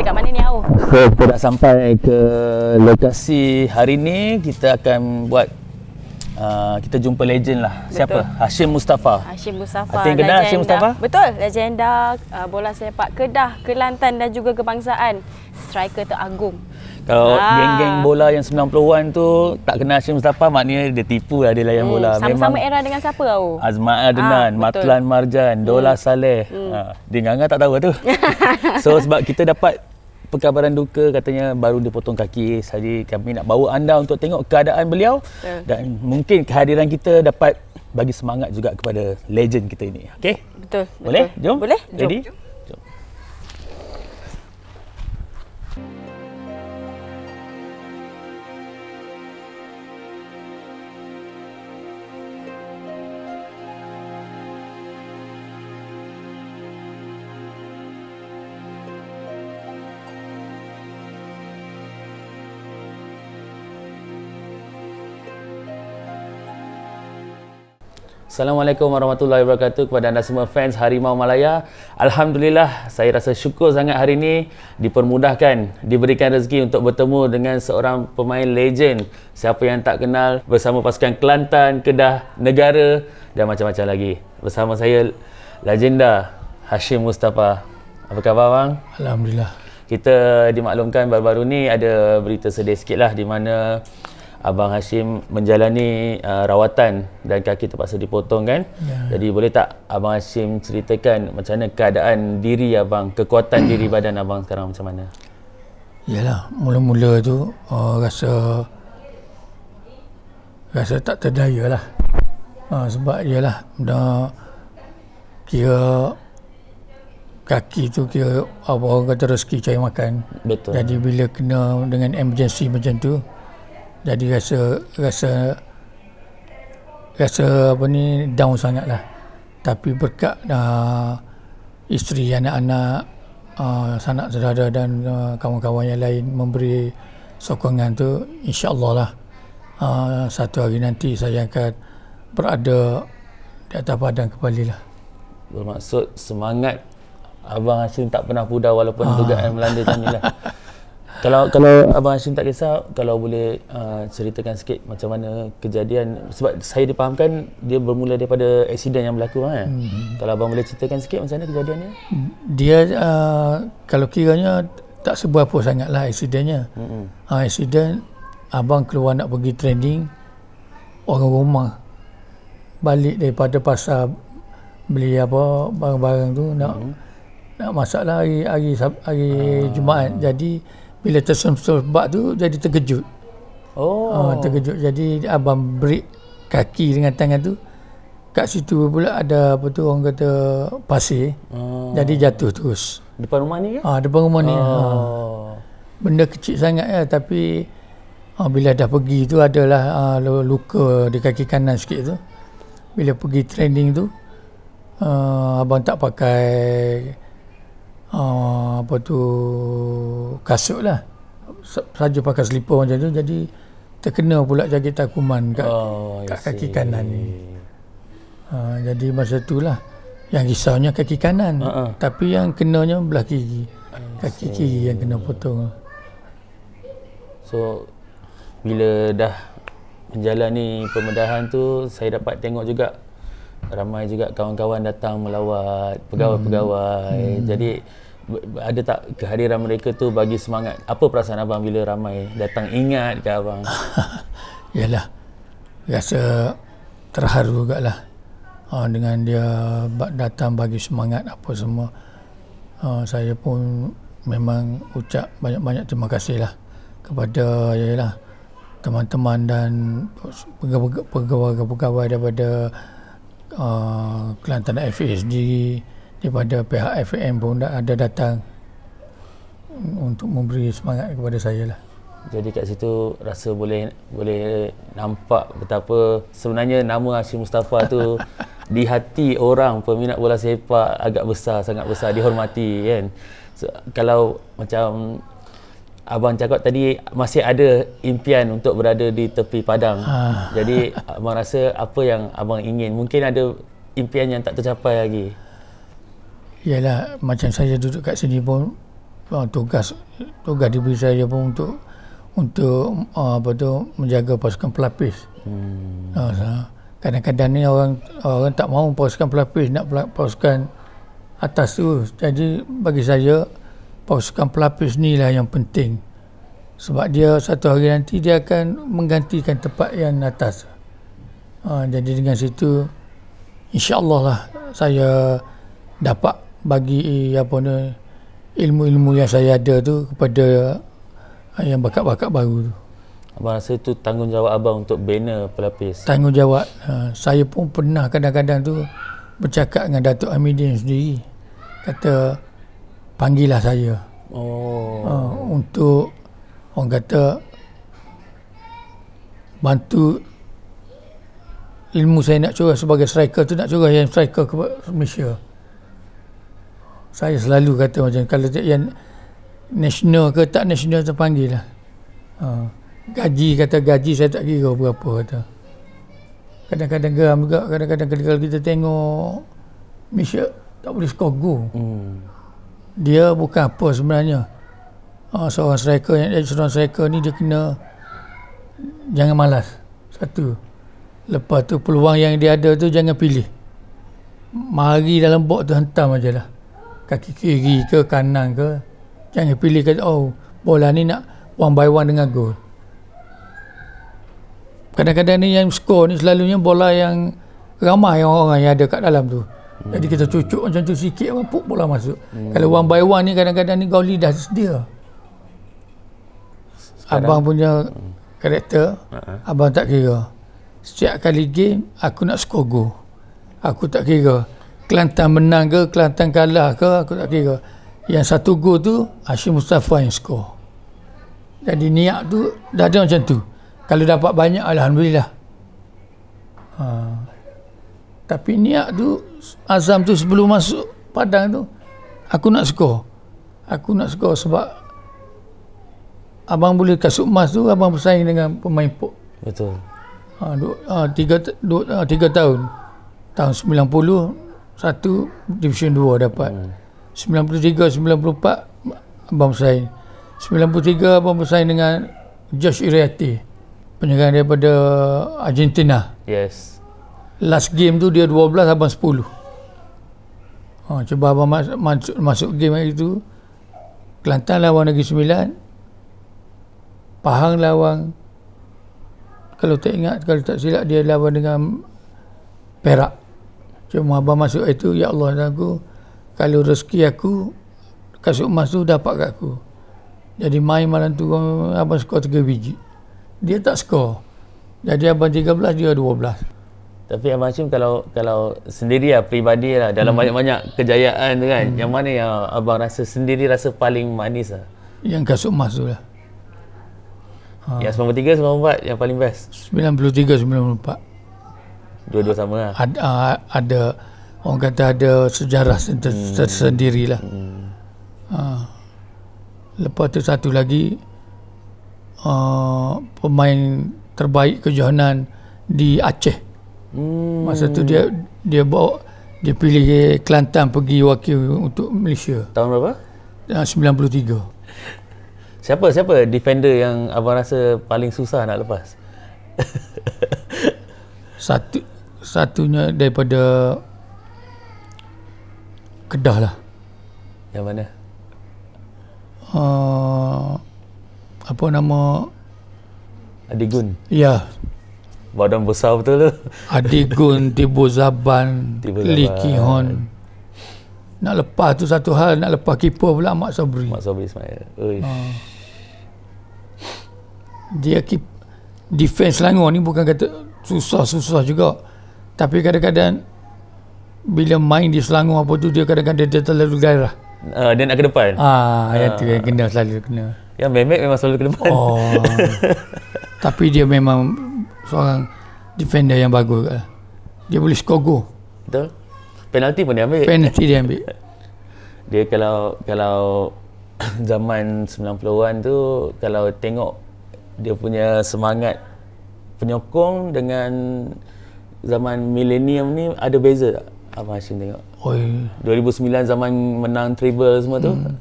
Dekat mana ni Au? So kita dah sampai ke lokasi hari ni kita akan buat uh, kita jumpa legend lah. Siapa? Hashim Mustafa. Hashim Mustafa. Hati yang Kedah, Hashim Mustafa? Betul. Legenda uh, bola sepak Kedah, Kelantan dan juga kebangsaan. Striker teragung. Kalau Ah. geng-geng bola yang 90-an tu tak kenal Hashim Mustafa maknanya dia tipu lah dia layan Hmm, bola. Sama-sama era dengan siapa Au? Azmat Adnan, Ah, betul. Matlan Marjan, Dola Saleh. Hmm. Ha, dia nganga tak tahu tu. so sebab kita dapat perkabaran duka katanya baru dia potong kaki. Jadi kami nak bawa anda untuk tengok keadaan beliau Betul. dan mungkin kehadiran kita dapat bagi semangat juga kepada legend kita ini. Okey? Betul. Boleh? betul. Jom. Boleh? Jom. Ready? Jom. Assalamualaikum warahmatullahi wabarakatuh kepada anda semua fans Harimau Malaya. Alhamdulillah, saya rasa syukur sangat hari ini dipermudahkan, diberikan rezeki untuk bertemu dengan seorang pemain legend. Siapa yang tak kenal bersama pasukan Kelantan, Kedah, Negara dan macam-macam lagi. Bersama saya legenda Hashim Mustafa. Apa khabar bang? Alhamdulillah. Kita dimaklumkan baru-baru ni ada berita sedih sikit lah di mana Abang Hashim menjalani uh, rawatan dan kaki terpaksa dipotong kan. Ya. Jadi boleh tak Abang Hashim ceritakan macam mana keadaan diri abang, kekuatan diri badan abang sekarang macam mana? Yalah, mula-mula tu uh, rasa rasa tak terdaya lah. Uh, sebab yalah, dah kira kaki tu kira apa orang kata rezeki cari makan. Betul. Jadi bila kena dengan emergency macam tu, jadi rasa rasa rasa apa ni down sangat lah. Tapi berkat uh, isteri anak-anak uh, sanak saudara dan uh, kawan-kawan yang lain memberi sokongan tu insya-Allah lah uh, satu hari nanti saya akan berada di atas padang kembali lah. Bermaksud semangat Abang Hashim tak pernah pudar walaupun ah. dugaan melanda ni lah. kalau kalau Abang Hashim tak kisah, kalau boleh uh, ceritakan sikit macam mana kejadian sebab saya dipahamkan dia bermula daripada aksiden yang berlaku kan. Hmm. Kalau abang boleh ceritakan sikit macam mana kejadiannya? Dia uh, kalau kiranya tak seberapa sangat lah aksidennya. Hmm. Ha, aksiden abang keluar nak pergi training orang rumah balik daripada pasar beli apa barang-barang tu nak Hmm. nak masak lah hari hari, hari Jumaat. Jadi bila tersentuh bak tu jadi terkejut. Oh. Oh. terkejut. Jadi abang break kaki dengan tangan tu. Kat situ pula ada apa tu orang kata pasir. Oh. Jadi jatuh terus. Depan rumah ni ke? Ah depan rumah ni. Ha. Oh. Benda kecil sangat ya tapi ha, bila dah pergi tu adalah ha, luka di kaki kanan sikit tu. Bila pergi training tu uh, abang tak pakai uh, apa tu kasut lah. Sa- Saja pakai slipper macam tu jadi terkena pula jagit takuman kat, Oh, kat kaki kanan ni. Ha, jadi masa tu lah yang risaunya kaki kanan. Ha-ha. Tapi yang kenanya belah kiri. Kaki kiri yang kena potong. So bila dah menjalani pembedahan tu saya dapat tengok juga ramai juga kawan-kawan datang melawat pegawai-pegawai. Hmm. Jadi b- b- ada tak kehadiran mereka tu bagi semangat? Apa perasaan abang bila ramai datang ingat ke abang? Yalah. Rasa terharu juga lah. Ha, dengan dia datang bagi semangat apa semua. Ha, saya pun memang ucap banyak-banyak terima kasih lah kepada yalah teman-teman dan pegawai- pegawai-pegawai daripada uh, Kelantan FASD daripada pihak FM pun dah ada datang untuk memberi semangat kepada saya lah. Jadi kat situ rasa boleh boleh nampak betapa sebenarnya nama Hashim Mustafa tu di hati orang peminat bola sepak agak besar, sangat besar, dihormati kan. So, kalau macam abang cakap tadi masih ada impian untuk berada di tepi padang. Ah. Jadi abang rasa apa yang abang ingin? Mungkin ada impian yang tak tercapai lagi. Yalah macam saya duduk kat sini pun uh, tugas tugas diberi saya pun untuk untuk uh, apa tu menjaga pasukan pelapis. Hmm. Uh, kadang-kadang ni orang orang tak mahu pasukan pelapis nak pasukan atas tu. Jadi bagi saya pasukan pelapis ni lah yang penting. Sebab dia satu hari nanti dia akan menggantikan tempat yang atas. Uh, jadi dengan situ insya-Allah lah saya dapat bagi apa ni ilmu-ilmu yang saya ada tu kepada yang bakat-bakat baru tu. Abang rasa itu tanggungjawab abang untuk bina pelapis. Tanggungjawab. Uh, saya pun pernah kadang-kadang tu bercakap dengan Datuk Hamidin sendiri. Kata panggillah saya. Oh. Uh, untuk orang kata bantu ilmu saya nak curah sebagai striker tu nak curah yang striker ke Malaysia saya selalu kata macam kalau yang national ke tak national terpanggil lah ha. gaji kata gaji saya tak kira berapa kata kadang-kadang geram juga kadang-kadang kalau kita tengok Malaysia tak boleh skor go hmm. Dia bukan apa sebenarnya ha, seorang striker yang seorang striker ni dia kena jangan malas satu Lepas tu peluang yang dia ada tu jangan pilih. Mari dalam bot tu hentam aja lah. Kaki kiri ke kanan ke. Jangan pilih kata oh bola ni nak one by one dengan gol. Kadang-kadang ni yang skor ni selalunya bola yang ramai orang-orang yang ada kat dalam tu. Hmm. Jadi kita cucuk macam tu sikit puk bola masuk. Hmm. Kalau one by one ni kadang-kadang ni gol dah sedia. Sekarang, abang punya hmm. karakter, uh-huh. abang tak kira setiap kali game aku nak skor go aku tak kira Kelantan menang ke Kelantan kalah ke aku tak kira yang satu go tu Hashim Mustafa yang skor jadi niat tu dah ada macam tu kalau dapat banyak Alhamdulillah ha. Tapi niat tu azam tu sebelum masuk padang tu aku nak skor aku nak skor sebab abang boleh kasut emas tu abang bersaing dengan pemain pok. Betul. Ha, dua, ha, tiga, dua, ha, tiga tahun. Tahun 90 satu division 2 dapat. Hmm. 93 94 abang bersaing. 93 abang bersaing dengan Josh Iriati penyerang daripada Argentina. Yes last game tu dia 12 abang 10 ha, cuba abang masuk, masuk, masuk game hari tu. Kelantan lawan Negeri Sembilan. Pahang lawan. Kalau tak ingat kalau tak silap dia lawan dengan Perak. Cuma abang masuk itu ya Allah aku kalau rezeki aku kasut emas tu dapat kat aku. Jadi main malam tu abang skor 3 biji. Dia tak skor jadi abang 13 dia 12 tapi Abang Hashim kalau kalau sendiri lah peribadi lah dalam hmm. banyak-banyak kejayaan tu kan hmm. yang mana yang Abang rasa sendiri rasa paling manis lah yang kasut emas tu lah Ha. Yang 93 94 yang paling best. 93 94. Dua-dua sama lah. Ada, uh, ada orang kata ada sejarah hmm. tersendirilah. Hmm. Uh, lepas tu satu lagi uh, pemain terbaik kejohanan di Aceh. Hmm. Masa tu dia dia bawa dia pilih Kelantan pergi wakil untuk Malaysia. Tahun berapa? Uh, 93. Siapa siapa defender yang abang rasa paling susah nak lepas? Satu satunya daripada Kedah lah. Yang mana? Uh, apa nama? Adigun. Ya. Badan besar betul tu. Adigun, Tibu Zaban, Lee Ki Hon. Nak lepas tu satu hal, nak lepas keeper pula Mak Sabri. Mak Sabri Ismail. Uish. Uh dia keep defense Selangor ni bukan kata susah-susah juga tapi kadang-kadang bila main di Selangor apa tu dia kadang-kadang dia terlalu gairah uh, dia nak ke depan ah uh, yang tu yang kena selalu kena yang Mehmet memang selalu ke depan oh tapi dia memang seorang defender yang bagus lah. dia boleh score go betul penalti pun dia ambil penalti dia ambil dia kalau kalau zaman 90-an tu kalau tengok dia punya semangat penyokong dengan zaman milenium ni ada beza tak? Abang Hashim tengok. Oi. 2009 zaman menang treble semua tu. Hmm.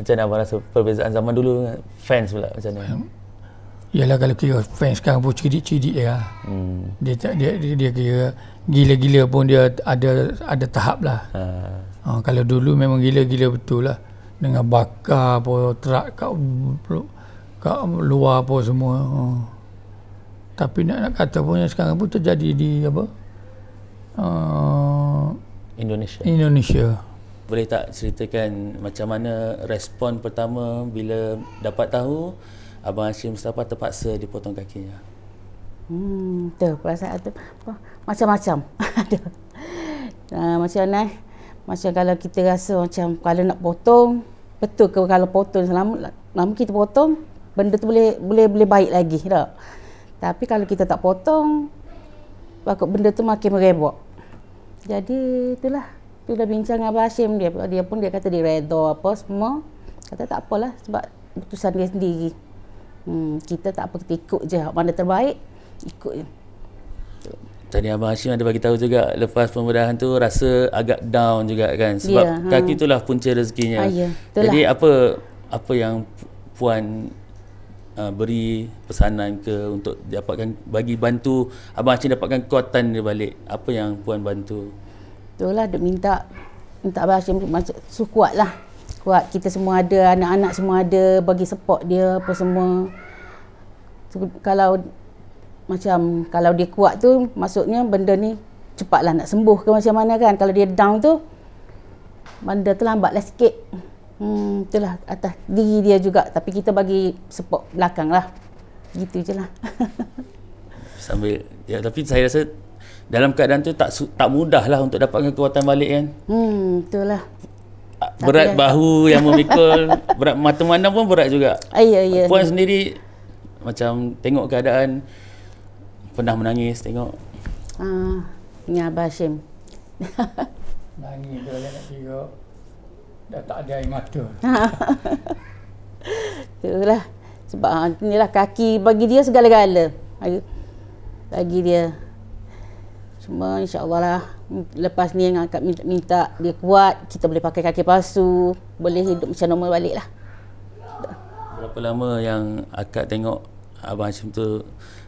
Macam mana abang rasa perbezaan zaman dulu dengan fans pula macam mana? Yalah kalau kira fans sekarang pun cidik-cidik dia. Hmm. Dia, tak- dia dia dia kira gila-gila pun dia ada ada tahap lah. Ha. Ha, kalau dulu memang gila-gila betul lah. Dengan bakar apa, terak kat, kat luar apa semua. Ha. Tapi nak, nak kata pun sekarang pun terjadi di apa? Uh, Indonesia. Indonesia. Boleh tak ceritakan macam mana respon pertama bila dapat tahu Abang Hashim Mustafa terpaksa dipotong kakinya? Hmm, tu perasaan tu macam-macam ada. Uh, macam mana? eh? Macam kalau kita rasa macam kalau nak potong, betul ke kalau potong selama lama kita potong, benda tu boleh boleh boleh baik lagi tak? Tapi kalau kita tak potong, takut benda tu makin merebak. Jadi itulah itulah bincang dengan Abang Hashim dia dia pun dia kata dia redha apa semua. Kata tak apalah sebab keputusan dia sendiri. Hmm, kita tak apa kita ikut je mana terbaik ikut je. Tadi Abang Hashim ada bagi tahu juga lepas pembedahan tu rasa agak down juga kan sebab Ya, ha. kaki itulah punca rezekinya. Ah, ya, itulah. Jadi apa apa yang puan uh, beri pesanan ke untuk dapatkan bagi bantu Abang Hashim dapatkan kekuatan dia balik. Apa yang puan bantu? Itulah duk minta minta Abang Hashim macam su kuat Kuat kita semua ada, anak-anak semua ada bagi support dia apa semua. So, kalau macam kalau dia kuat tu maksudnya benda ni cepatlah nak sembuh ke macam mana kan. Kalau dia down tu benda tu lambatlah sikit. Hmm, itulah atas diri dia juga tapi kita bagi support belakang lah. Gitu je lah. Sambil ya tapi saya rasa dalam keadaan tu tak tak mudah lah untuk dapatkan kekuatan balik kan. hmm, itulah. Berat bahu yang memikul, berat mata memandang pun berat juga. Ah, ya, ya. Puan sendiri macam tengok keadaan pernah menangis tengok Ah, dengan Abang Hashim. Nangis tu kalau nak kira dah tak ada air mata. Itulah. Sebab ha, inilah kaki bagi dia segala-gala. Bagi dia. Cuma insyaAllah lah. Lepas ni yang akak minta, minta dia kuat. Kita boleh pakai kaki palsu. Boleh hidup macam normal balik lah. berapa lama yang akak tengok Abang Hashim tu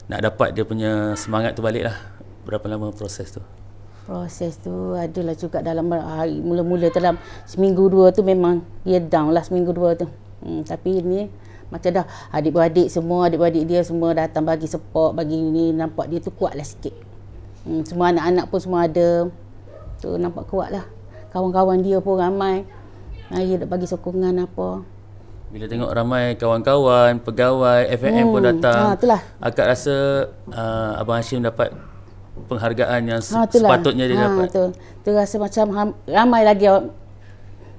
nak dapat dia punya semangat tu balik lah berapa lama proses tu Proses tu adalah juga dalam hari mula-mula dalam seminggu dua tu memang dia down lah seminggu dua tu. Hmm, tapi ni macam dah adik-beradik semua, adik-beradik dia semua datang bagi support, bagi ni nampak dia tu kuat lah sikit. Hmm, semua anak-anak pun semua ada. Tu nampak kuat lah. Kawan-kawan dia pun ramai. Ha, dia dah bagi sokongan apa. bila tengok ramai kawan-kawan pegawai pun Hmm, datang ha, itulah. akak rasa uh, Abang Hashim dapat penghargaan yang Ha, se- itulah. sepatutnya dia ha, dapat Tu, tu rasa macam ramai lagi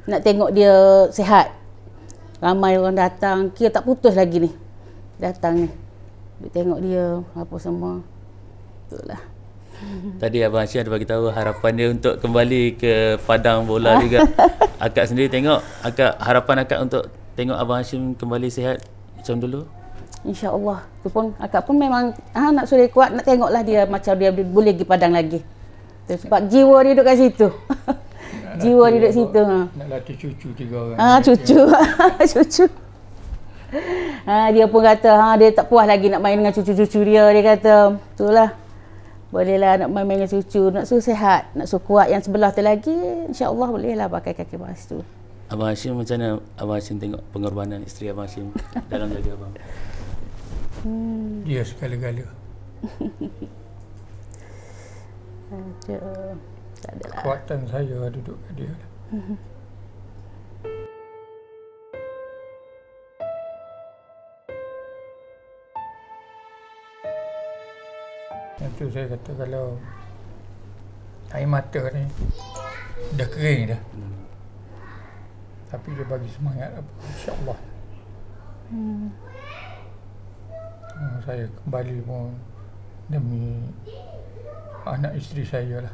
nak tengok dia sihat. Ramai orang datang. Kira tak putus lagi ni. Datang ni. Tengok dia apa semua. Itulah. Tadi Abang Hashim ada bagi tahu harapan dia untuk kembali ke padang bola juga. Akak sendiri tengok akak harapan akak untuk tengok Abang Hashim kembali sihat macam dulu. InsyaAllah. Tu pun akak pun memang ha, nak suruh kuat. Nak tengoklah dia macam dia boleh pergi padang lagi. Tu, sebab jiwa dia duduk kat situ. jiwa dia duduk situ. Ha. Nak latih cucu tiga orang. Ah cucu. cucu. Ha, dia pun kata ha, dia tak puas lagi nak main dengan cucu-cucu dia. Dia kata, itulah. Bolehlah nak main-main dengan cucu. Nak suruh sehat. Nak suruh kuat yang sebelah tu lagi. InsyaAllah bolehlah pakai kaki palsu. Abang Hashim macam mana Abang Hashim tengok pengorbanan isteri Abang Hashim dalam jaga abang? Dia segala-gala. Aduh. Tak adalah. Kekuatan saya duduk kat dia. tu saya kata kalau air mata ni dah kering dah. Tapi dia bagi semangat apa insya-Allah. Hmm. Saya kembali pun demi anak isteri saya lah.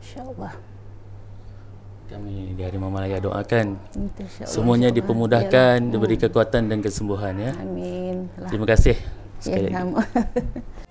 InsyaAllah. Kami di Harimau Malaya doakan Minta insyaAllah. semuanya dipermudahkan, Yalah. diberi kekuatan dan kesembuhan ya. Amin. Lah. Terima kasih Ya, sekali lagi. sama.